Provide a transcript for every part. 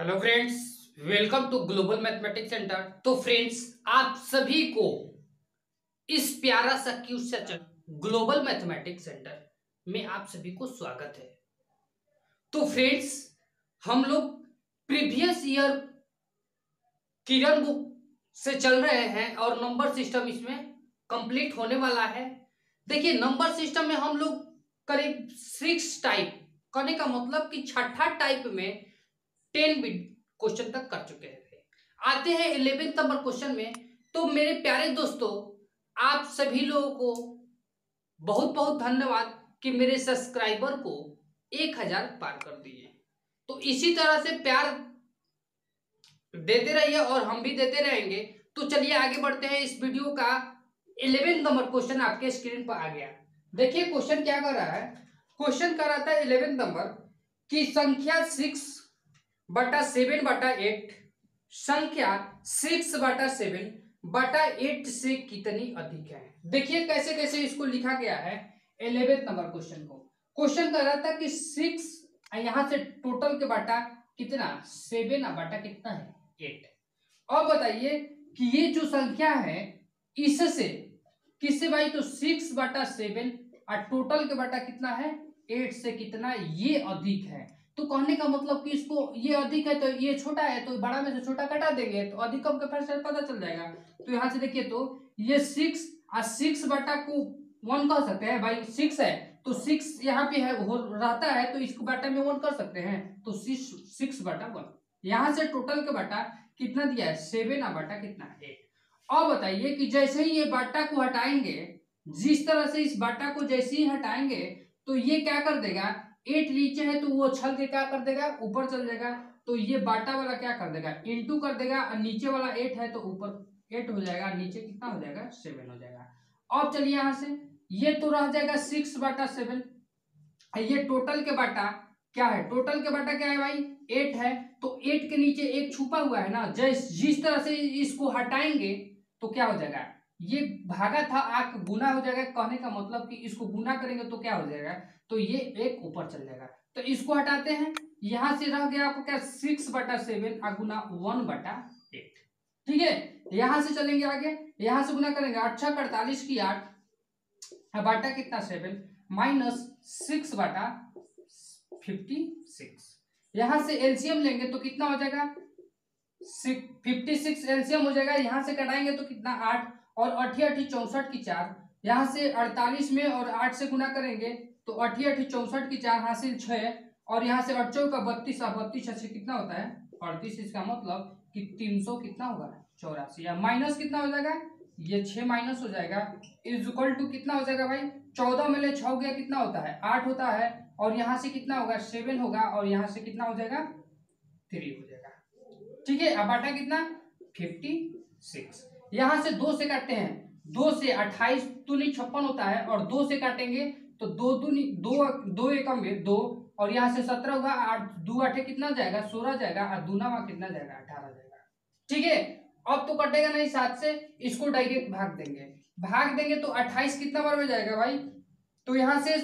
Hello friends welcome to global mathematics centre तो friends आप सभी को इस प्यारा सा क्यूट ग्लोबल मैथमेटिक्स सेंटर में आप सभी को स्वागत है। तो फ्रेंड्स हम लोग प्रीवियस ईयर किरण बुक से चल रहे हैं और नंबर सिस्टम इसमें कंप्लीट होने वाला है। देखिए नंबर सिस्टम में हम लोग करीब सिक्स टाइप करने का मतलब कि छठा टाइप में टेन क्वेश्चन तक कर चुके हैं। आते हैं इलेवेंथ नंबर क्वेश्चन में। तो मेरे प्यारे दोस्तों, आप सभी लोगों को बहुत बहुत धन्यवाद कि मेरे सब्सक्राइबर को एक हज़ार पार कर दिए। तो इसी तरह से प्यार देते रहिए और हम भी देते रहेंगे। तो चलिए आगे बढ़ते हैं। इस वीडियो का इलेवेंथ नंबर क्वेश्चन आपके स्क्रीन पर आ गया। देखिए क्वेश्चन क्या कर रहा है। क्वेश्चन कर रहा था इलेवेंथ नंबर की संख्या सिक्स बटा सेवन बटा एट, संख्या सिक्स बटा सेवन बटा एट से कितनी अधिक है? देखिए कैसे कैसे इसको लिखा गया है इलेवेंथ नंबर क्वेश्चन को। क्वेश्चन कर रहा था कि सिक्स यहाँ से टोटल के बाटा कितना? सेवन बाटा कितना है? एट। अब बताइए कि ये जो संख्या है, इससे किससे भाई? तो सिक्स बटा सेवन, और टोटल के बाटा कितना है? एट से कितना? ये अधिक है। तो कहने का मतलब कि इसको ये अधिक है तो ये छोटा है तो बड़ा में से छोटा कटा देंगे तो अधिक कम के परसेंट पता चल जाएगा। तो यहाँ से देखिए तो ये सिक्स और सिक्स बटा को वन कह सकते हैं, भाई सिक्स है तो सिक्स यहाँ पे है, हो रहता है तो इसको बाटा में वन कर सकते हैं तो सिक्स बटा वन यहाँ से टोटल के बाटा कितना दिया है? सेवन और बाटा कितना? एट अब बताइए कि जैसे ही ये बाटा को हटाएँगे, जिस तरह से इस बाटा को जैसे ही हटाएँगे तो ये क्या कर देगा? एट नीचे है तो वो छल के क्या कर देगा? ऊपर चल जाएगा। तो ये बाटा वाला क्या कर देगा? इंटू कर देगा और नीचे वाला एट है तो ऊपर एट हो जाएगा नीचे कितना हो जाएगा? सेवन हो जाएगा। अब चलिए यहाँ से। ये तो रह जाएगा सिक्स बाटा सेवन ये टोटल के बाटा क्या है? टोटल के बाटा क्या है भाई? एट है। तो एट के नीचे एक छुपा हुआ है ना? जिस जिस तरह से इसको हटाएँगे तो क्या हो जाएगा? ये भागा था आक गुना हो जाएगा, कहने का मतलब कि इसको गुना करेंगे तो क्या हो जाएगा? तो ये एक ऊपर चल जाएगा। तो इसको हटाते हैं। यहाँ से रह गया आपको क्या? सिक्स बटा सेवन और गुना वन बटा एट ठीक है? यहाँ से चलेंगे आगे। यहाँ से गुना करेंगे। छह अड़तालीस की आठ। बाटा कितना? सेवन माइनस सिक्स बाटा फिफ्टी सिक्स यहाँ से एलसीएम लेंगे तो कितना हो जाएगा? फिफ्टी सिक्स एलसीएम हो जाएगा। यहाँ से कटाएँगे तो कितना? आठ। और अठी अठी चौसठ की चार। यहाँ से अड़तालीस में और आठ से गुना करेंगे तो अठी अठी चौसठ की चार हासिल छह, और यहाँ से अड़चौ का बत्तीस, और बत्तीस से कितना होता है? अड़तीस, इसका मतलब कि तीन सौ कितना होगा? चौरासी। या माइनस कितना हो जाएगा? ये छह माइनस हो जाएगा। इज़ इक्वल टू कितना हो जाएगा भाई? चौदह में ले छह गया कितना होता है? आठ होता है, और यहाँ से कितना होगा? सेवन होगा, और यहाँ से कितना हो जाएगा? थ्री हो जाएगा। ठीक है, अब आटा कितना? Fifty six. यहाँ से दो से काटते हैं। दो से अट्ठाईस दूनी छप्पन होता है और दो से काटेंगे तो दो दूनी, दो दो एकम में दो। और यहाँ से सत्रह हुआ आठ, दो आठे कितना जाएगा? सोलह जाएगा और दूना कितना जाएगा? अठारह जाएगा। ठीक है? अब तो कटेगा नहीं सात से, इसको डायरेक्ट भाग देंगे। भाग देंगे तो अट्ठाईस कितना बार में जाएगा भाई? तो यहाँ से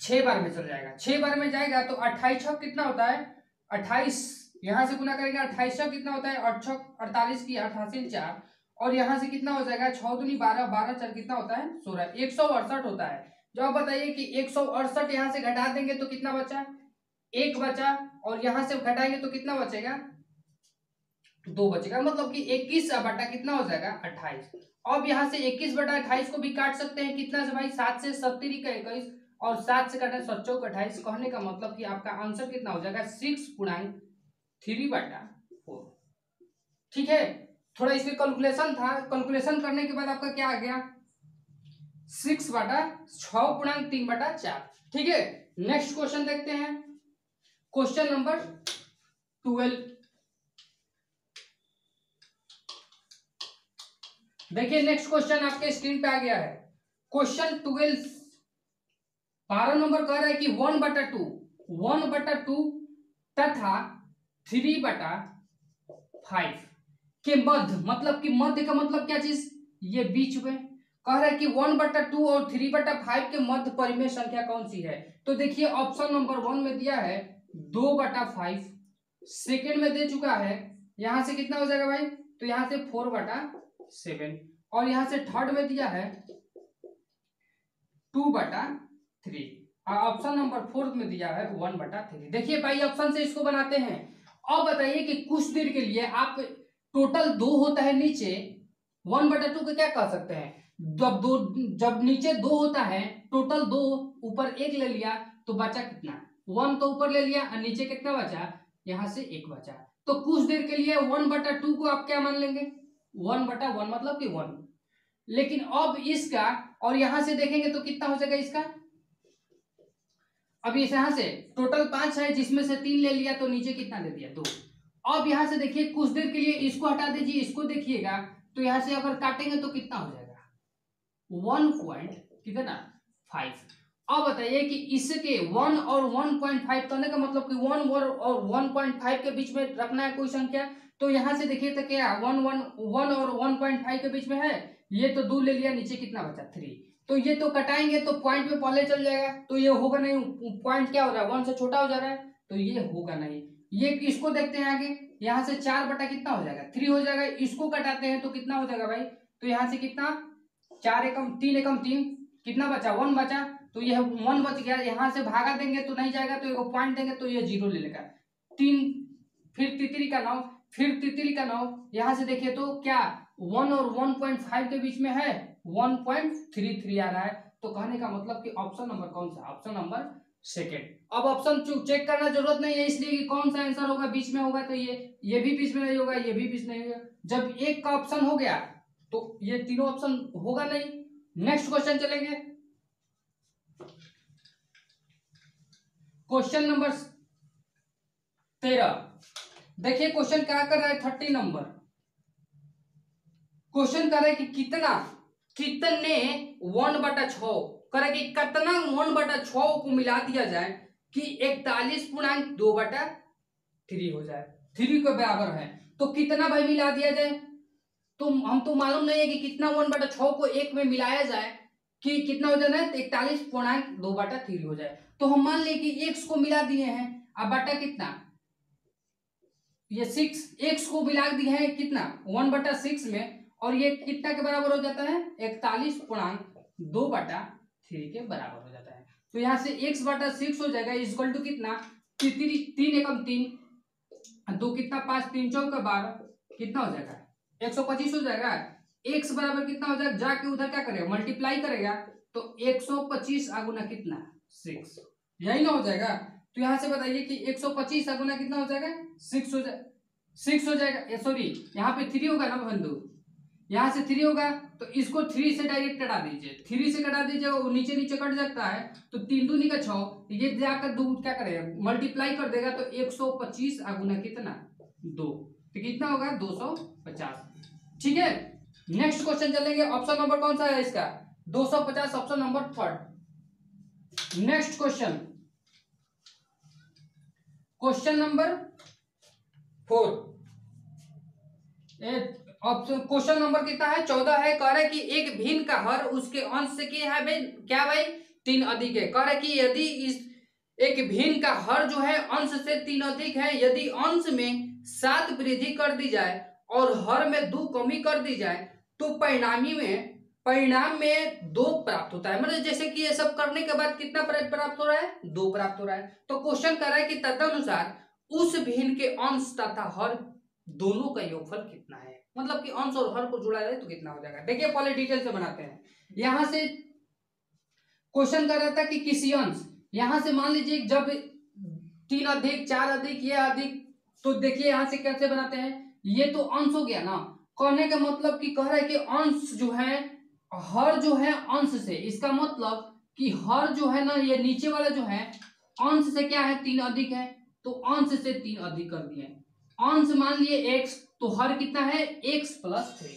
छह बार में चल जाएगा। छह बार में जाएगा तो अट्ठाईस छक कितना होता है? अट्ठाईस। यहाँ से गुना करेंगे, अट्ठाईस कितना होता है? और छक अड़तालीस की हासिल चार। और यहाँ से कितना हो जाएगा? छह दूनी बारह बारह चार कितना होता है? सोलह। एक सौ अड़सठ होता है। जो आप बताइए कि एक सौ अड़सठ यहाँ से घटा देंगे तो कितना बचा? एक बचा। और यहाँ से घटाएँगे तो कितना बचेगा? दो बचेगा। मतलब कि इक्कीस बटा कितना हो जाएगा? अट्ठाईस। अब यहाँ से इक्कीस बटा अट्ठाईस को भी काट सकते हैं। कितना से भाई? सात से सत्तरी का इक्कीस। और सात से काटा सच्चौ का अट्ठाईस। कहने का मतलब कि आपका आंसर कितना हो जाएगा? सिक्स पूर्णांक थ्री बटा फोर। ठीक है? थोड़ा इसमें कैलकुलेशन था। कैलकुलेशन करने के बाद आपका क्या आ गया? सिक्स बटा छ पूर्णांक तीन बटा चार। ठीक है? नेक्स्ट क्वेश्चन देखते हैं। क्वेश्चन नंबर ट्वेल्व देखिए नेक्स्ट क्वेश्चन आपके स्क्रीन पे आ गया है। क्वेश्चन ट्वेल्व बारह नंबर कह रहा है कि वन बटा टू वन बटा टू तथा थ्री बटा फाइव के मध्य मतलब कि मध्य का मतलब क्या चीज़? ये बीच में। कह रहा है कि वन बटा टू और थ्री बटा फाइव के मध्य परिमेय संख्या कौन सी है? तो देखिए ऑप्शन नंबर वन में दिया है दो बटा फाइव सेकेंड में दे चुका है, यहाँ से कितना हो जाएगा भाई? तो यहाँ से फोर बटा सेवन और यहाँ से थर्ड में दिया है टू बटा थ्री और ऑप्शन नंबर फोर्थ में दिया है वन बटा थ्री देखिए भाई ऑप्शन से इसको बनाते हैं। अब बताइए कि कुछ देर के लिए आप टोटल दो होता है नीचे, वन बटा टू को क्या कह सकते हैं? जब दो, जब नीचे दो होता है, टोटल दो, ऊपर एक ले लिया तो बचा कितना? वन तो ऊपर ले लिया, और नीचे कितना बचा? यहाँ से एक बचा। तो कुछ देर के लिए वन बटा टू को आप क्या मान लेंगे? वन बटा वन मतलब कि वन। लेकिन अब इसका, और यहाँ से देखेंगे तो कितना हो जाएगा इसका? अब इस यहाँ से, टोटल पाँच है, जिसमें से तीन ले लिया तो नीचे कितना दे दिया? दो। अब यहाँ से देखिए, कुछ देर के लिए इसको हटा दीजिए, इसको देखिएगा तो यहाँ से अगर काटेंगे तो कितना हो जाएगा? वन पॉइंट कितना फाइव अब बताइए कि इसके वन और वन पॉइंट फाइव करने का मतलब कि वन और वन पॉइंट फाइव के बीच में रखना है कोई संख्या? तो यहाँ से देखिए तो क्या वन वन वन और वन पॉइंट फाइव के बीच में है? ये तो दो ले लिया, नीचे कितना बचा? थ्री तो ये तो कटाएँगे तो पॉइंट में पहले चल जाएगा। तो ये होगा नहीं पॉइंट क्या हो रहा है? वन से छोटा हो जा रहा है। तो ये होगा नहीं। ये इसको देखते हैं आगे? यहाँ से चार बटा कितना हो जाएगा? थ्री हो जाएगा। इसको कटाते हैं तो कितना हो जाएगा भाई? तो यहाँ से कितना? चार एकम तीन एकम तीन। कितना बचा? वन बचा। तो यह वन बच गया। यहाँ से भागा देंगे तो नहीं जाएगा तो पॉइंट देंगे तो ये ज़ीरो ले लेगा। तीन, फिर तितली का नौ, फिर तितली का नौ। यहाँ से देखिए तो क्या? वन और वन पॉइंट फाइव के बीच में है। वन पॉइंट थ्री थ्री आ रहा है। तो कहने का मतलब कि ऑप्शन नंबर कौन सा? ऑप्शन नंबर सेकेंड अब ऑप्शन चेक करना ज़रूरत नहीं है, इसलिए कि कौन सा आंसर होगा, बीच में होगा तो ये ये भी बीच में नहीं होगा, ये भी बीच नहीं होगा। जब एक का ऑप्शन हो गया तो ये तीनों ऑप्शन होगा नहीं। नेक्स्ट क्वेश्चन चलेंगे। क्वेश्चन नंबर तेरह। देखिए क्वेश्चन क्या कर रहा है? थर्टी नंबर क्वेश्चन कर रहा है कि कितना, कितने वन बटा छ करे कि कितना वन बटा छ को मिला दिया जाए कि इकतालीस पूर्णांक दो बटा थ्री हो जाए। थ्री के बराबर है। तो कितना भाई मिला दिया जाए? तो हम तो मालूम नहीं है कि कितना वन बटा छ को एक में मिलाया जाए कि कितना हो जाना है इकतालीस पूर्णांक दो बटा थ्री हो जाए। तो हम मान लें कि एक्स को मिला दिए हैं। अब बटा कितना? ये सिक्स एक्स को मिला दिए हैं कितना? वन बटा सिक्स में। और ये कितना के बराबर हो जाता है? इकतालीस पूर्णांक दो बटा थ्री के बराबर हो जाता है। तो यहाँ से एक्स बटा सिक्स हो जाएगा इजक्वल टू कितना? तीन एकम तीन। दो कितना? पाँच, तीन, चौक बारह। कितना हो जाएगा? एक सौ पच्चीस हो जाएगा। एक्स बराबर कितना हो जाएगा? जाके उधर क्या करेगा? मल्टीप्लाई करेगा। तो एक सौ पच्चीस आगुना कितना? सिक्स यही ना हो जाएगा। तो यहाँ से बताइए कि एक सौ पच्चीस आगुना कितना हो जाएगा? सिक्स हो जाए सिक्स हो जाएगा। सॉरी यहाँ पे थ्री होगा ना बंधु? यहाँ से थ्री होगा तो इसको थ्री से डायरेक्ट कटा दीजिए। थ्री से कटा दीजिए, वो नीचे नीचे कट जाता है तो तीन दूनी का छो ये जाकर दो क्या करेगा? मल्टीप्लाई कर देगा तो एक सौ पच्चीस आगुना कितना? दो। तो कितना होगा? दो सौ पचास। ठीक है? नेक्स्ट क्वेश्चन चलेंगे। ऑप्शन नंबर कौन सा है इसका? दो सौ पचास option number third next question question number four question number कितना है? चौदह है। कह रहे कि एक भिन्न का हर उसके अंश से है भाई। क्या भाई? तीन अधिक है। कह रहे कि यदि इस एक भिन्न का हर जो है, अंश से तीन अधिक है, यदि अंश में सात वृद्धि कर दी जाए और हर में दो कमी कर दी जाए तो परिणामी में, परिणाम में दो प्राप्त होता है। मतलब जैसे कि ये सब करने के बाद कितना प्राप्त हो रहा है? दो प्राप्त हो रहा है। तो क्वेश्चन कर रहा है कि तदनुसार उस भिन्न के अंश तथा हर दोनों का योगफल कितना है? मतलब कि अंश और हर को जुड़ा जाए तो कितना हो जाएगा? देखिए, पहले डिटेल से बनाते हैं। यहाँ से क्वेश्चन कर रहा था कि किसी अंश, यहाँ से मान लीजिए जब तीन अधिक, चार अधिक, ये अधिक तो देखिए यहाँ से कैसे बनाते हैं? ये तो अंश हो गया ना। कहने का मतलब कि कह रहा है कि अंश जो है, हर जो है अंश से, इसका मतलब कि हर जो है ना, ये नीचे वाला जो है, अंश से क्या है? तीन अधिक है। तो अंश से तीन अधिक कर दिए। अंश मान लिए एक्स तो हर कितना है? एक्स प्लस थ्री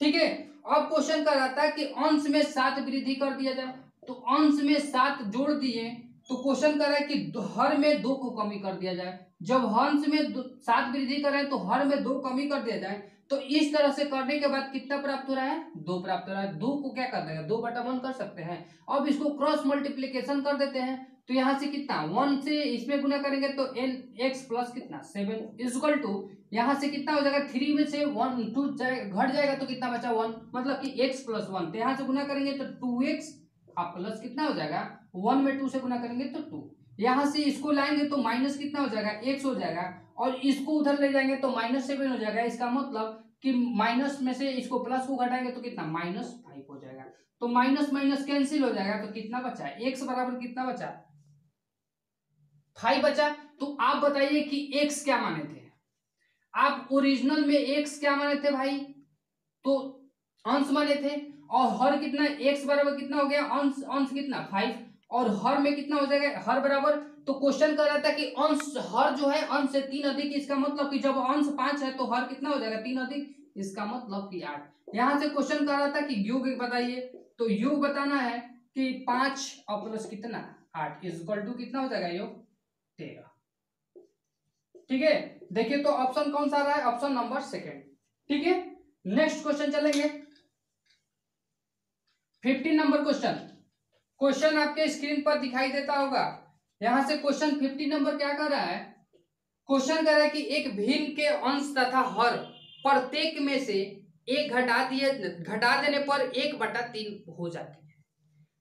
ठीक है? अब क्वेश्चन कर रहा था कि अंश में सात वृद्धि कर दिया जाए। तो अंश में सात जोड़ दिए तो क्वेश्चन कर रहा है कि हर में दो को कमी कर दिया जाए। जब हंस में सात वृद्धि करें तो हर में दो कमी कर दिया जाए। तो इस तरह से करने के बाद कितना प्राप्त हो रहा है? दो प्राप्त हो रहा है। दो को क्या कर देगा? दो बटा वन कर सकते हैं। अब इसको क्रॉस मल्टीप्लीकेशन कर देते हैं। तो यहाँ से कितना? वन से इसमें गुना करेंगे तो एन एक्स प्लस कितना? सेवन इजकल टू यहाँ से कितना हो जाएगा? थ्री में से वन टू घट जाएगा तो कितना बचा वन मतलब कि एक्स प्लस वन तो यहाँ से गुना करेंगे तो टू एक्स आप प्लस कितना हो जाएगा? वन में टू से गुना करेंगे तो टू यहाँ से इसको लाएँगे तो माइनस कितना हो जाएगा? एक्स हो जाएगा। और इसको उधर ले जाएँगे तो माइनस सेवन हो जाएगा। इसका मतलब कि माइनस में से इसको प्लस को घटाएँगे तो कितना? माइनस फाइव हो जाएगा। तो माइनस माइनस कैंसिल हो जाएगा तो कितना बचा? एक्स बराबर कितना बचा? फाइव बचा तो आप बताइए कि एक्स क्या माने थे? आप ओरिजिनल में एक्स क्या माने थे भाई? तो अंश माने थे, और हर कितना, एक्स बराबर कितना हो गया? अंश अंश कितना? फाइव। और हर में कितना हो जाएगा? हर बराबर। तो क्वेश्चन कर रहा था कि अंश, हर जो है, अंश से तीन अधिक, इसका मतलब कि जब अंश पाँच है तो हर कितना हो जाएगा? तीन अधिक। इसका मतलब कि आठ। यहाँ से क्वेश्चन कर रहा था कि योग बताइए। तो योग बताना है कि पाँच और प्लस कितना? आठ। इजक्वल टू कितना हो जाएगा योग? तेरह ठीक है? देखिए तो ऑप्शन कौन सा रहा है? ऑप्शन नंबर सेकेंड ठीक है? नेक्स्ट क्वेश्चन चलेंगे। फिफ्टीन नंबर क्वेश्चन क्वेश्चन आपके स्क्रीन पर दिखाई देता होगा। यहाँ से क्वेश्चन फिफ्टीन नंबर क्या कर रहा है? क्वेश्चन कर रहा है कि एक भिन्न के अंश तथा हर प्रत्येक में से एक घटा दिए, घटा देने पर एक बटा तीन हो जाती है।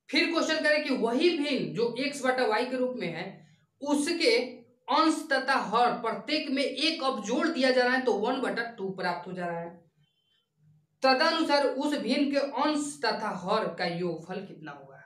फिर क्वेश्चन करें कि वही भिन्न जो एक्स बटा वाई के रूप में है उसके अंश तथा हर प्रत्येक में एक अब जोड़ दिया जा रहा है तो वन बटा टू प्राप्त हो जा रहा है। तदनुसार उस भिन्न के अंश तथा हर का योगफल कितना होगा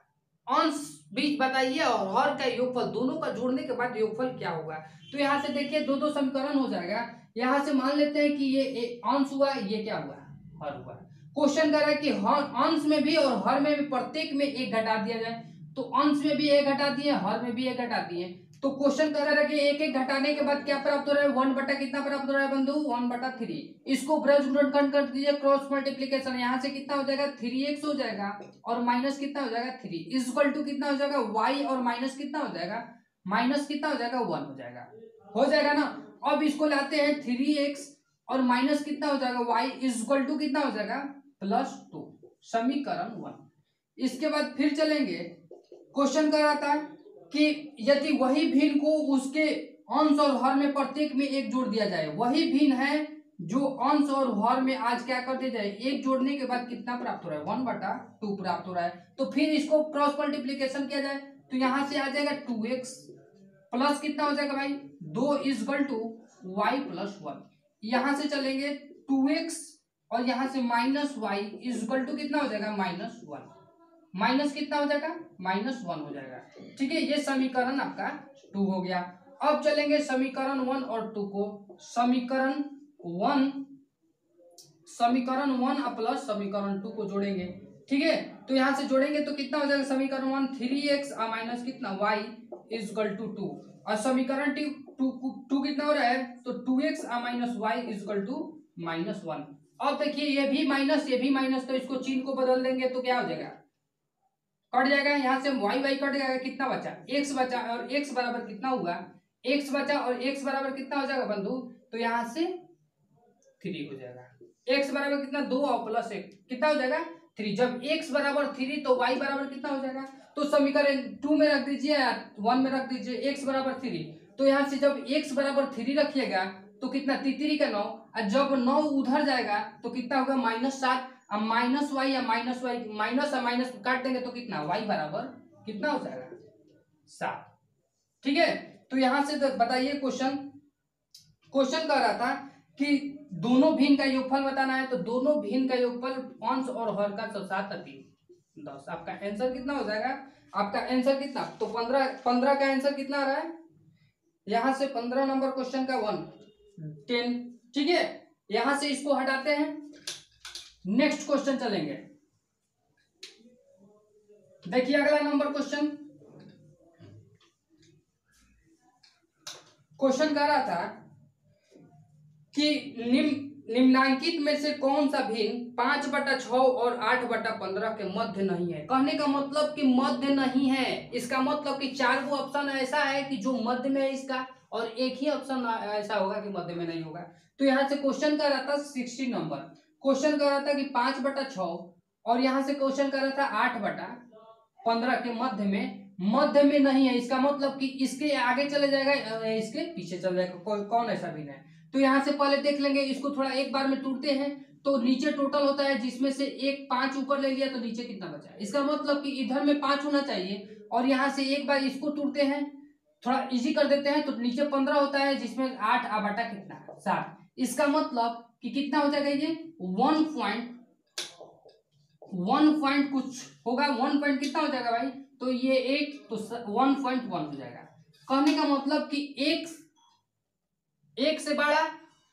अंश बीच बताइए और हर का योगफल, दोनों का जोड़ने के बाद योगफल क्या होगा? तो यहाँ से देखिए दो दो समीकरण हो जाएगा। यहाँ से मान लेते हैं कि ये अंश हुआ, ये क्या हुआ? हर हुआ। क्वेश्चन कर रहा है कि हर अंश में भी और हर में भी प्रत्येक में एक घटा दिया जाए। तो अंश में भी एक घटा दिए, हर में भी एक घटा दिए। तो क्वेश्चन कर रहा है कि एक एक घटाने के बाद क्या प्राप्त हो रहा है? वन बटा कितना प्राप्त हो रहा है बंधु? वन बटा थ्री इसको ब्रज कर दीजिए क्रॉस मल्टीप्लीकेशन यहाँ से कितना हो जाएगा? थ्री एक्स हो जाएगा और माइनस कितना हो जाएगा? थ्री इजक्वल टू कितना हो जाएगा? वाई और माइनस कितना हो जाएगा? माइनस कितना हो जाएगा? वन हो जाएगा। हो जाएगा ना? अब इसको लाते हैं थ्री एक्स और माइनस कितना हो जाएगा? वाई इजक्वल टू कितना हो जाएगा? प्लस टू समीकरण वन इसके बाद फिर चलेंगे। क्वेश्चन कर रहा था कि यदि वही भिन्न को उसके अंश और हर में प्रत्येक में एक जोड़ दिया जाए, वही भिन्न है जो अंश और हर में आज क्या कर दिया जाए, एक जोड़ने के बाद कितना प्राप्त हो रहा है? वन बटा टू प्राप्त हो रहा है। तो फिर इसको क्रॉस मल्टीप्लीकेशन किया जाए। तो यहाँ से आ जाएगा टू एक्स प्लस कितना हो जाएगा भाई? दो equal to y plus one. यहाँ से चलेंगे टू एक्स और यहाँ से माइनस वाई इजगल टू कितना हो जाएगा? Minus one. माइनस कितना हो जाएगा? माइनस वन हो जाएगा। ठीक है, ये समीकरण आपका टू हो गया। अब चलेंगे समीकरण वन और टू को। समीकरण वन समीकरण वन प्लस समीकरण टू को जोड़ेंगे। ठीक है तो यहाँ से जोड़ेंगे तो कितना हो जाएगा? समीकरण वन थ्री एक्स माइनस कितना? वाई इजकल टू टू और समीकरण टू टू कितना हो रहा है? तो two x minus y equal to minus one अब देखिए, ये भी माइनस ये भी माइनस तो इसको चिन्ह को बदल देंगे तो क्या हो जाएगा? कट जाएगा यहाँ से वाई वाई कट जाएगा कितना बचा? एक्स बचा और एक्स बराबर कितना हुआ? एक्स बचा और एक्स बराबर कितना हो जाएगा बंधु? तो यहाँ से थ्री हो जाएगा। एक्स बराबर कितना? दो और प्लस एक। कितना हो जाएगा? थ्री जब एक्स बराबर थ्री तो वाई बराबर कितना हो जाएगा? तो समीकरण टू में रख दीजिए या वन में रख दीजिए एक्स बराबर थ्री तो यहाँ से जब एक्स बराबर थ्री रखिएगा तो कितना? तितरी का नौ। और जब नौ उधर जाएगा तो कितना होगा? माइनस सात। अब माइनस वाई या माइनस वाई, माइनस या माइनस काट देंगे तो कितना? वाई बराबर कितना हो जाएगा? सात। ठीक है? तो यहाँ से तो बताइए क्वेश्चन क्वेश्चन कह रहा था कि दोनों भिन्न का योगफल बताना है तो दोनों भिन्न का योगफल अंश और हर का सब सात तीन दस। आपका आंसर कितना हो जाएगा? आपका आंसर कितना? तो पंद्रह पंद्रह का आंसर कितना आ रहा है? यहाँ से पंद्रह नंबर क्वेश्चन का वन टेन ठीक है? यहाँ से इसको हटाते हैं। नेक्स्ट क्वेश्चन चलेंगे। देखिए अगला नंबर क्वेश्चन क्वेश्चन कह रहा था कि निम्न निम्नांकित में से कौन सा भिन्न पाँच बटा छ और आठ बटा पंद्रह के मध्य नहीं है? कहने का मतलब कि मध्य नहीं है। इसका मतलब कि चार वो ऑप्शन ऐसा है कि जो मध्य में है इसका, और एक ही ऑप्शन ऐसा होगा कि मध्य में नहीं होगा। तो यहाँ से क्वेश्चन कर रहा था सिक्सटी नंबर क्वेश्चन कर रहा था कि पाँच बटा छ और यहाँ से क्वेश्चन कर रहा था आठ बटा पंद्रह के मध्य में। मध्य में नहीं है, इसका मतलब कि इसके आगे चले जाएगा इसके पीछे चल जाएगा। कौन कौन ऐसा भी है। तो यहाँ से पहले देख लेंगे, इसको थोड़ा एक बार में टूटते हैं तो नीचे टोटल होता है, जिसमें से एक पाँच ऊपर ले लिया तो नीचे कितना बचा है? इसका मतलब कि इधर में पाँच होना चाहिए, और यहाँ से एक बार इसको टूटते हैं, थोड़ा इजी कर देते हैं तो नीचे पंद्रह होता है, जिसमें आठ आबाटा कितना? सात इसका मतलब कि कितना हो जाएगा ये? वन पॉइंट वन पॉइंट कुछ होगा वन पॉइंट कितना हो जाएगा भाई? तो ये एक तो वन पॉइंट वन हो जाएगा। कहने का मतलब कि एक एक से बड़ा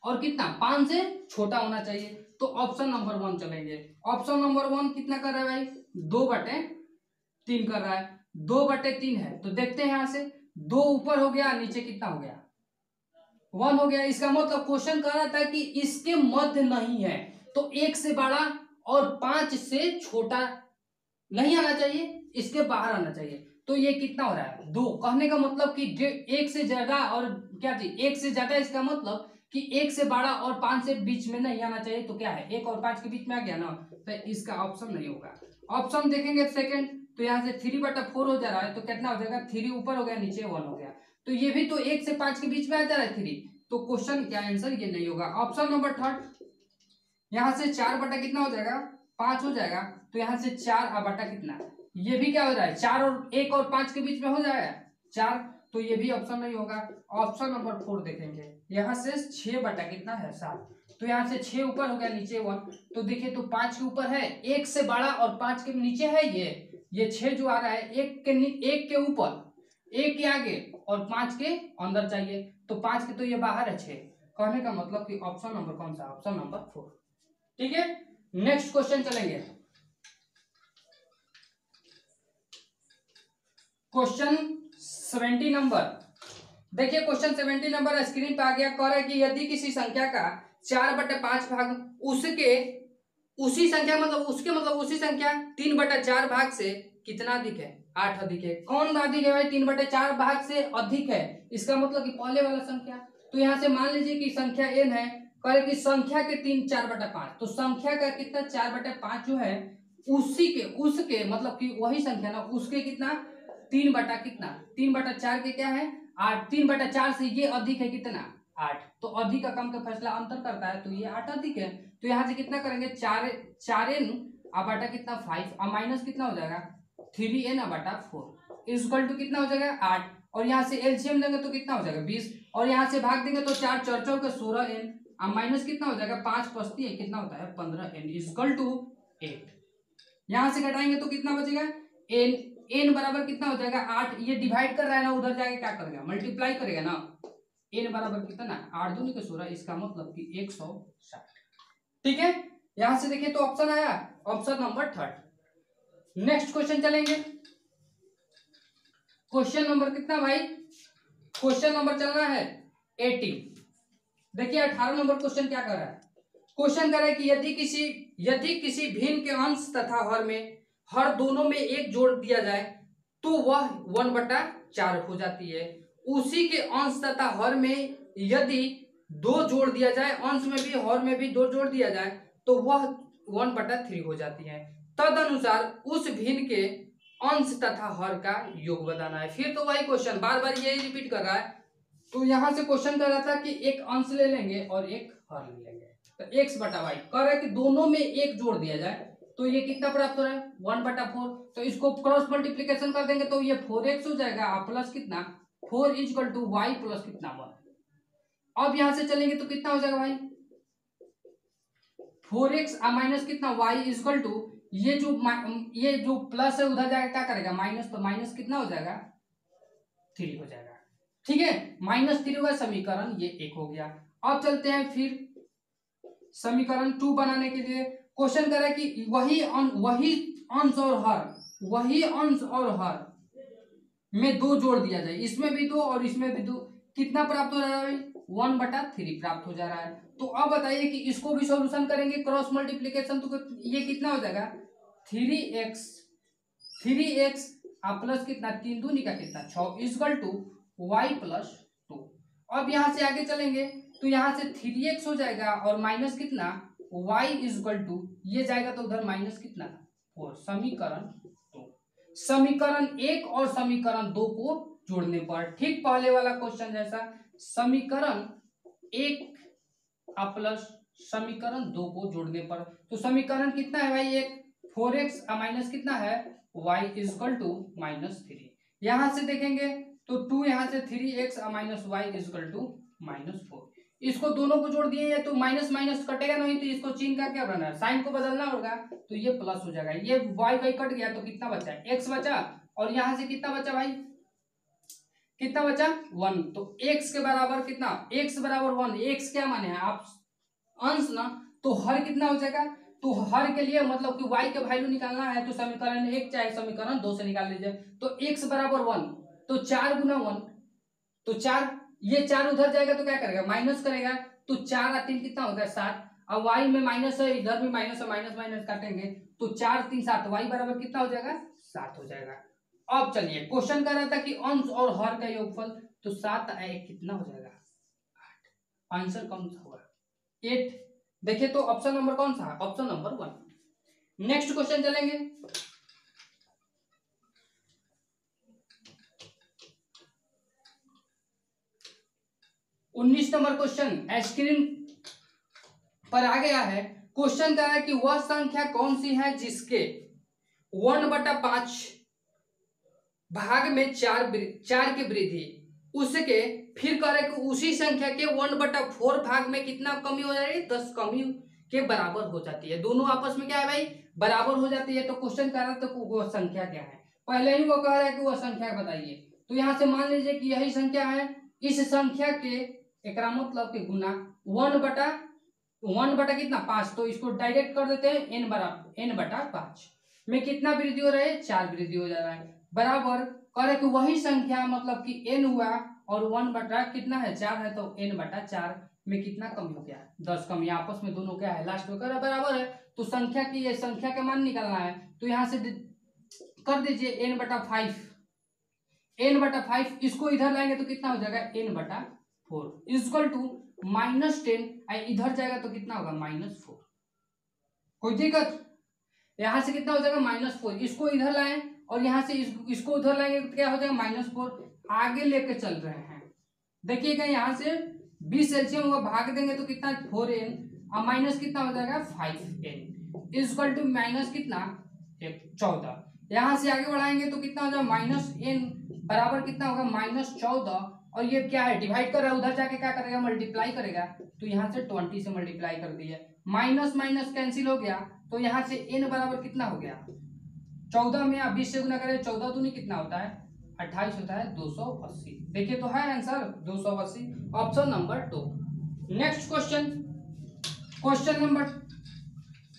और कितना? पाँच से छोटा होना चाहिए। तो ऑप्शन नंबर वन चलेंगे। ऑप्शन नंबर वन कितना कर रहा है भाई? दो बटे तीन कर रहा है। दो बटे तीन है। तो देखते हैं यहाँ से। दो ऊपर हो गया, नीचे कितना हो गया? वन हो गया, इसका मतलब क्वेश्चन कह रहा था कि इसके मध्य नहीं है। तो एक से बड़ा और पाँच से छोटा नहीं आना चाहिए, इसके बाहर आना चाहिए। तो ये कितना हो रहा है? दो। कहने का मतलब कि एक से ज़्यादा और क्या चीज़ एक से ज़्यादा इसका मतलब कि एक से बड़ा और पाँच से बीच में नहीं आना चाहिए तो क्या है? एक और पाँच के बीच में आ गया ना? तो इसका ऑप्शन नहीं होगा। ऑप्शन देखेंगे सेकंड तो यहाँ से थ्री बटा फोर हो जा रहा है तो कितना हो जाएगा? थ्री ऊपर हो गया, नीचे वन हो गया। तो ये भी तो एक से पाँच के बीच में आ जा रहा है थ्री तो क्वेश्चन क्या आंसर ये नहीं होगा. ऑप्शन नंबर थर्ड यहाँ से चार बटा कितना हो जाएगा? पाँच हो जाएगा. तो यहाँ से चार आ बटा कितना? ये भी क्या हो रहा है? चार और एक और पाँच के बीच में हो जाएगा? चार. तो ये भी ऑप्शन नहीं होगा. ऑप्शन नंबर फोर देखेंगे. यहाँ से छह बटा कितना है? सात. तो यहाँ से छह ऊपर हो गया, नीचे वन. तो देखिए तो पाँच के ऊपर है. एक से बड़ा और पाँच के नीचे है ये. ये छह जो आ रहा है, एक के एक के ऊपर. एक के आगे. और पाँच के अंदर चाहिए। तो पाँच के तो ये बाहर है छह। कहने का मतलब कि ऑप्शन नंबर कौन सा? ऑप्शन नंबर फोर ठीक है? नेक्स्ट क्वेश्चन चलेंगे। क्वेश्चन सेवेंटी नंबर देखिए क्वेश्चन सेवेंटी नंबर स्क्रीन पर आ गया। कह रहा है कि यदि किसी संख्या का चार बटे पाँच भाग उसके, उसी संख्या मतलब उसके मतलब उसी संख्या, तीन बटा चार भाग से कितना अधिक है? आठ अधिक है। कौन अधिक है भाई? तीन बटे चार भाग से अधिक है। इसका मतलब कि पहले वाला संख्या। तो यहाँ से मान लीजिए कि संख्या एन है। कह रहे कि संख्या के तीन चार बटा पाँच। तो संख्या का कितना? चार बटे पाँच जो है, उसी के, उसके मतलब कि वही संख्या ना, उसके कितना? तीन बटा कितना? तीन बटा चार के क्या है? आठ। तीन बटा चार से ये अधिक है कितना? आठ। तो अधिक का कम का फैसला अंतर करता है तो ये आठ अधिक है। तो यहाँ से कितना करेंगे? चार चार एन बटा कितना? फाइव और माइनस कितना हो जाएगा? थ्री एन बटा फोर। इजकल टू कितना हो जाएगा? आठ। और यहाँ से एलसीएम लेंगे तो कितना हो जाएगा? बीस। और यहाँ से भाग देंगे तो चार चौचौ के सोलह एन। और माइनस कितना हो जाएगा? पाँच पस्ती है। कितना होता है? पंद्रह एन। Is equal to eight. यहाँ से घटाएँगे तो कितना बचेगा? एन। एन बराबर कितना हो जाएगा? आठ। ये डिवाइड कर रहा है ना, उधर जाके क्या करेगा? मल्टीप्लाई करेगा ना? एन बराबर कितना आठ दूनी के सोलह। इसका मतलब कि एक सौ साठ। ठीक है? यहाँ से देखिए तो ऑप्शन आया। Option number third next question चलेंगे। क्वेश्चन नंबर कितना भाई? क्वेश्चन नंबर चलना है एटीन देखिए, अठारह नंबर क्वेश्चन क्या कर रहा है? क्वेश्चन कर रहा है कि यदि किसी यदि किसी भिन्न के अंश तथा हर में, हर दोनों में एक जोड़ दिया जाए तो वह वन बटा चार हो जाती है। उसी के अंश तथा हर में यदि दो जोड़ दिया जाए, अंश में भी, हर में भी दो जोड़ दिया जाए तो वह वन बटा थ्री हो जाती है। तद अनुसार उस भिन्न के अंश तथा हर का योग बताना है। फिर तो वही क्वेश्चन बार बार यही रिपीट कर रहा है। तो यहाँ से क्वेश्चन कर रहा था कि एक अंश ले लेंगे और एक हर ले लेंगे। तो एक्स बटा वाई कह रहा है कि दोनों में एक जोड़ दिया जाए तो ये कितना प्राप्त हो रहा है? वन बटा फोर तो इसको क्रॉस मल्टीप्लीकेशन कर देंगे तो ये फोर एक्स हो जाएगा और प्लस कितना? Four equal to y plus कितना वन अब यहाँ से चलेंगे तो कितना हो जाएगा भाई? फोर एक्स माइनस कितना? वाई इजकल टू ये जो ये जो प्लस है उधर जाकर क्या करेगा? माइनस तो माइनस कितना हो जाएगा? थ्री हो जाएगा। ठीक है? माइनस थ्री होगा समीकरण ये एक हो गया। अब चलते हैं फिर समीकरण टू बनाने के लिए। क्वेश्चन कर कि वही अं, वही अंश और हर वही अंश और हर में दो जोड़ दिया जाए। इसमें भी दो और इसमें भी दो। कितना प्राप्त हो रहा है वन बटा थ्री प्राप्त हो जा रहा है। तो अब बताइए कि इसको भी सॉल्यूशन करेंगे क्रॉस मल्टीप्लीकेशन तो ये कितना हो जाएगा? Three x three x plus कितना, तीन दूनी का कितना? छ equal to y plus two अब यहाँ से आगे चलेंगे तो यहाँ से थ्री एक्स हो जाएगा और माइनस कितना? वाई इजकल टू ये जाएगा तो उधर माइनस कितना फोर समीकरण टू समीकरण एक और समीकरण दो को जोड़ने पर, ठीक पहले वाला क्वेश्चन जैसा, समीकरण एक प्लस समीकरण दो को जोड़ने पर। तो समीकरण कितना है भाई एक? फोर एक्स माइनस कितना है? Y equal to minus three यहाँ से देखेंगे तो टू यहाँ से three x minus y equal to minus four इसको दोनों को जोड़ दिए तो माइनस माइनस कटेगा नहीं तो इसको चीन का क्या बनना है? साइन को बदलना होगा तो ये प्लस हो जाएगा। ये वाई वाई कट गया तो कितना बचा? एक्स बचा। और यहाँ से कितना बचा भाई? कितना बचा? वन। तो एक्स के बराबर कितना? एक्स बराबर वन। एक्स क्या माने हैं? आप अंश ना तो हर कितना हो जाएगा? तो हर के लिए मतलब कि y का वैल्यू निकालना है तो समीकरण एक चाहे समीकरण दो से निकाल लीजिए। तो x बराबर वन तो चार गुना वन तो चार, ये चार उधर जाएगा तो क्या करेगा? माइनस करेगा। तो चार तीन कितना होगा? सात। अब y में माइनस है, इधर भी माइनस है माइनस माइनस काटेंगे। तो चार, तीन, सात, y बराबर कितना हो जाएगा? सात हो जाएगा। अब चलिए क्वेश्चन कर रहा था कि अंश और हर का योगफल तो सात एक कितना हो जाएगा? आठ। आंसर कौन सा होगा? एट देखिए तो ऑप्शन नंबर कौन सा है? Option number one next question चलेंगे। उन्नीस नंबर क्वेश्चन स्क्रीन पर आ गया है। क्वेश्चन कह रहा है कि वह संख्या कौन सी है जिसके? वन बटा पाँच। भाग में चार चार की वृद्धि। उसके फिर कह रहे उसी संख्या के वन बटा फोर भाग में कितना कमी हो जाएगी दस कमी के बराबर हो जाती है। दोनों आपस में क्या है भाई? बराबर हो जाती है। तो क्वेश्चन कह रहा है तो वो संख्या क्या है? पहले ही वो कह रहा है कि वह संख्या बताइए। तो यहाँ से मान लीजिए कि यही संख्या है। इस संख्या के एक मतलब के गुना वन बटा वन बटा कितना? पाँच। तो इसको डायरेक्ट कर देते हैं एन बराबर एन बटा पाँच। में कितना वृद्धि हो रहा है? चार वृद्धि हो जा रहा है। बराबर? करे कि वही संख्या मतलब कि एन हुआ और वन बटा कितना है? चार है तो एन बटा चार में कितना कमी हो गया? दस कमी। आपस में दोनों क्या है? लास्ट में कर बराबर है। तो संख्या की ये संख्या का मान निकालना है तो यहाँ से कर दीजिए एन बटा फाइव एन बटा फाइव इसको इधर लाएँगे तो कितना हो जाएगा? एन बटा four equal to minus ten इधर जाएगा तो कितना होगा? माइनस फोर कोई दिक्कत? यहाँ से कितना हो जाएगा? माइनस फोर इसको इधर लाए और यहाँ से इस, इसको उधर लाएँगे तो क्या हो जाएगा? माइनस फोर आगे लेके चल रहे हैं। देखिएगा यहाँ से बीस एल्सियम हुआ भाग देंगे तो कितना? फोर एन और माइनस कितना हो जाएगा? Five n equal to minus कितना? एक चौदह। यहाँ से आगे बढ़ाएँगे तो कितना हो जाएगा? माइनस एन बराबर कितना होगा? माइनस चौदह। और ये क्या है? डिवाइड कर रहा है उधर जाके क्या करेगा? मल्टीप्लाई करेगा। तो यहाँ से ट्वेंटी से मल्टीप्लाई कर दिया। माइनस माइनस कैंसिल हो गया। तो यहाँ से एन बराबर कितना हो गया? चौदह में आप बीस से गुना करें, चौदह दूनी कितना होता है? अट्ठाईस होता है दो सौ अस्सी। देखिए तो है आंसर, दो सौ अस्सी। Option number two next question. Question number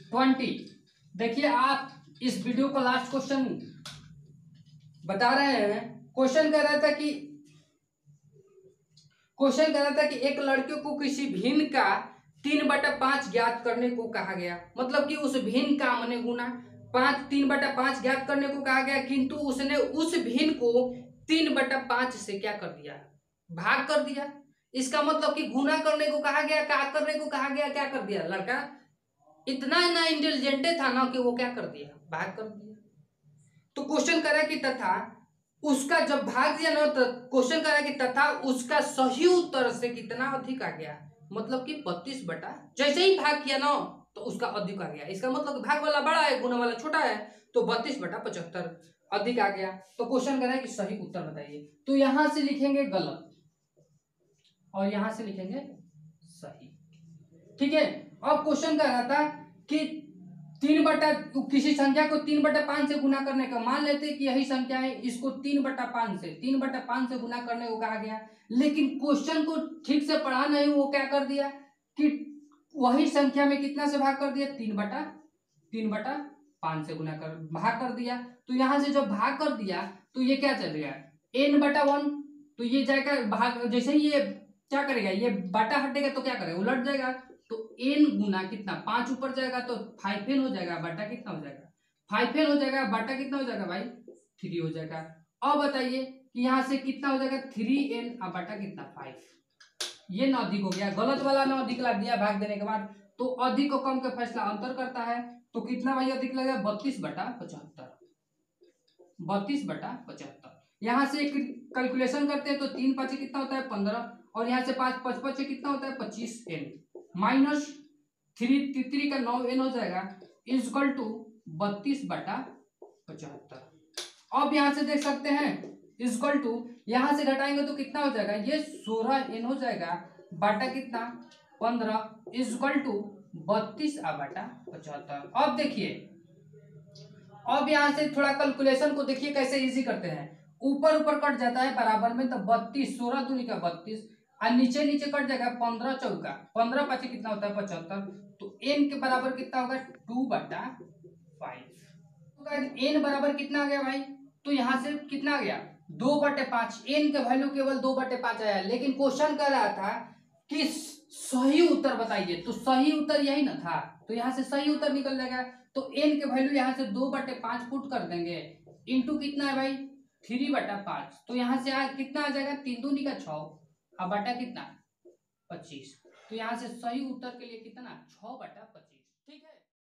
twenty. देखिए आप इस वीडियो का लास्ट क्वेश्चन बता रहे हैं। क्वेश्चन कह रहा था कि, क्वेश्चन कह रहा था कि एक लड़के को किसी भिन्न का तीन बटा पाँच ज्ञात करने को कहा गया। मतलब कि उस भिन्न का मने गुना पाँच, तीन बटा पाँच ज्ञात करने को कहा गया, किंतु उसने उस भिन्न को तीन बटा पाँच से क्या कर दिया? भाग कर दिया। इसका मतलब कि गुना करने को कहा गया क्या करने को कहा गया, क्या कर दिया? लड़का, इतना ना इंटेलिजेंट था ना कि वो क्या कर दिया? भाग कर दिया। तो क्वेश्चन करा कि तथा, उसका जब भाग दिया ना तो क्वेश्चन करा कि तथा, उसका सही उत्तर से कितना अधिक आ गया? मतलब कि बत्तीस बटा, जैसे ही भाग किया ना तो उसका अधिक आ गया। इसका मतलब भाग वाला बड़ा है, गुना वाला छोटा है तो बत्तीस बटा पचहत्तर अधिक आ गया। तो क्वेश्चन कर रहा है कि सही उत्तर बताइए। तो यहाँ से लिखेंगे गलत। और यहाँ से लिखेंगे सही। ठीक है? अब क्वेश्चन कर रहा था कि तीन बटा किसी संख्या को तीन बटा पाँच से गुना करने का मान लेते कि यही संख्या है, इसको तीन बटा पाँच से, तीन बटा पाँच से गुना करने को कहा गया। लेकिन क्वेश्चन को ठीक से पढ़ा नहीं, वो क्या कर दिया कि वही संख्या में कितना से भाग कर दिया? तीन बटा तीन बटा पाँच से गुना कर, भाग कर दिया। तो यहाँ से जब भाग कर दिया तो ये क्या चल गया? एन बटा वन तो ये जाएगा भाग, जैसे ही ये क्या करेगा? ये बटा हटेगा तो क्या करेगा? उलट जाएगा। तो एन गुना कितना? पाँच ऊपर जाएगा तो फाइव एन हो जाएगा। बटा कितना हो जाएगा? फाइव एन हो जाएगा। बटा कितना हो जाएगा भाई? थ्री हो जाएगा। अब बताइए कि यहाँ से कितना हो जाएगा? थ्री एन बटा कितना? फाइव ये न अधिक हो गया, गलत वाला न अधिक ला दिया भाग देने के बाद तो अधिक और कम का फैसला अंतर करता है तो कितना भाई अधिक लगेगा? बत्तीस बटा पचहत्तर। बत्तीस बटा पचहत्तर। यहाँ से कैलकुलेशन करते हैं तो तीन पचे कितना होता है? पंद्रह। और यहाँ से पाँच, पच, पचे कितना होता है? पच्चीस एन माइनस थ्री थ्री का नौ एन हो जाएगा इजकल टू बत्तीस बटा पचहत्तर। अब यहाँ से देख सकते हैं इजकल टू, यहाँ से घटाएँगे तो कितना हो जाएगा? ये सोलह एन हो जाएगा। बटा कितना? पंद्रह। इजकल टू बत्तीस आ बटा पचहत्तर। अब देखिए, अब यहाँ से थोड़ा कैलकुलेशन को देखिए कैसे इजी करते हैं। ऊपर ऊपर कट जाता है बराबर में तो बत्तीस, सोलह दूनी का बत्तीस, और नीचे नीचे कट जाएगा पंद्रह चौका। पंद्रह पचे कितना होता है? पचहत्तर। तो एन के बराबर कितना होगा? टू बटा फाइव। एन बराबर कितना आ गया भाई? तो यहाँ से कितना आ गया? दो बटे पाँच एन के वैल्यू केवल दो बटे पाँच आया। लेकिन क्वेश्चन कर रहा था कि सही उत्तर बताइए। तो सही उत्तर यही ना था। तो यहाँ से सही उत्तर निकल जाएगा। तो एन के वैल्यू यहाँ से दो बटे पाँच पुट कर देंगे। इंटू कितना है भाई? थ्री बटा पाँच। तो यहाँ से आ, कितना आ जाएगा? तीन दूनी का छ। बटा कितना? पच्चीस। तो यहाँ से सही उत्तर के लिए कितना? छ बटा पच्चीस।